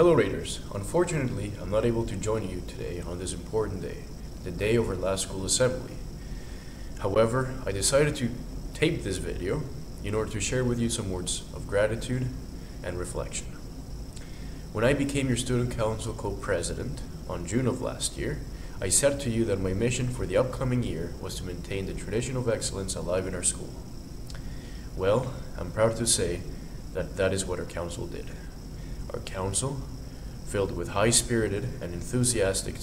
Hello Raiders, unfortunately I'm not able to join you today on this important day, the day of our last school assembly. However, I decided to tape this video in order to share with you some words of gratitude and reflection. When I became your student council co-president on June of last year, I said to you that my mission for the upcoming year was to maintain the tradition of excellence alive in our school. Well, I'm proud to say that that is what our council did. Our council, filled with high-spirited and enthusiastic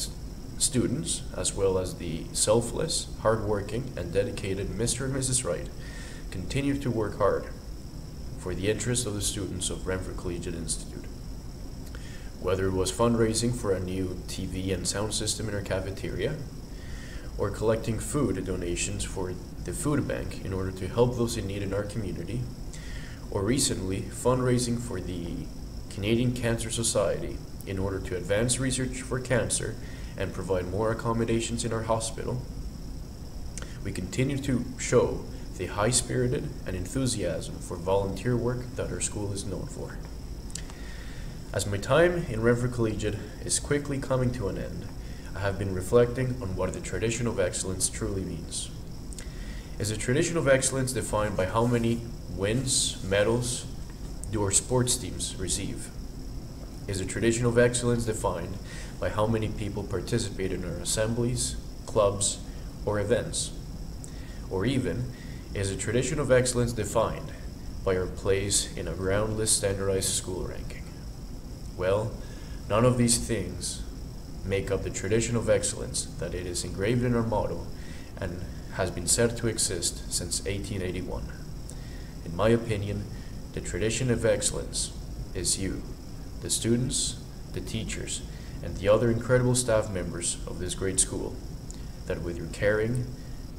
students, as well as the selfless, hardworking, and dedicated Mr. and Mrs. Wright, continued to work hard for the interests of the students of Renfrew Collegiate Institute. Whether it was fundraising for a new TV and sound system in our cafeteria, or collecting food donations for the food bank in order to help those in need in our community, or recently fundraising for the Canadian Cancer Society in order to advance research for cancer and provide more accommodations in our hospital, we continue to show the high spirited and enthusiasm for volunteer work that our school is known for. As my time in Renfrew Collegiate is quickly coming to an end, I have been reflecting on what the tradition of excellence truly means. Is a tradition of excellence defined by how many wins, medals do our sports teams receive? Is a tradition of excellence defined by how many people participate in our assemblies, clubs, or events? Or even, is a tradition of excellence defined by our place in a groundless standardized school ranking? Well, none of these things make up the tradition of excellence that it is engraved in our motto and has been said to exist since 1881. In my opinion, the tradition of excellence is you, the students, the teachers, and the other incredible staff members of this great school, that with your caring,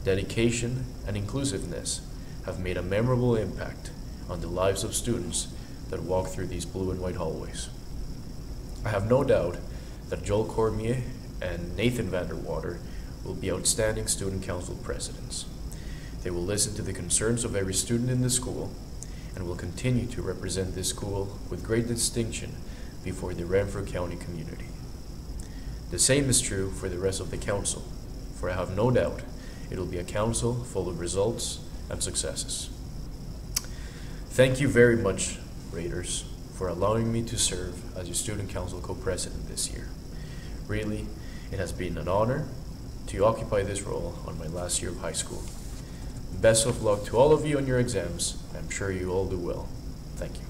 dedication, and inclusiveness have made a memorable impact on the lives of students that walk through these blue and white hallways. I have no doubt that Joel Cormier and Nathan Vanderwater will be outstanding student council presidents. They will listen to the concerns of every student in the school and will continue to represent this school with great distinction before the Renfrew County community. The same is true for the rest of the council, for I have no doubt it will be a council full of results and successes. Thank you very much, Raiders, for allowing me to serve as your student council co-president this year. Really, it has been an honor to occupy this role on my last year of high school. Best of luck to all of you on your exams. I'm sure you all do well. Thank you.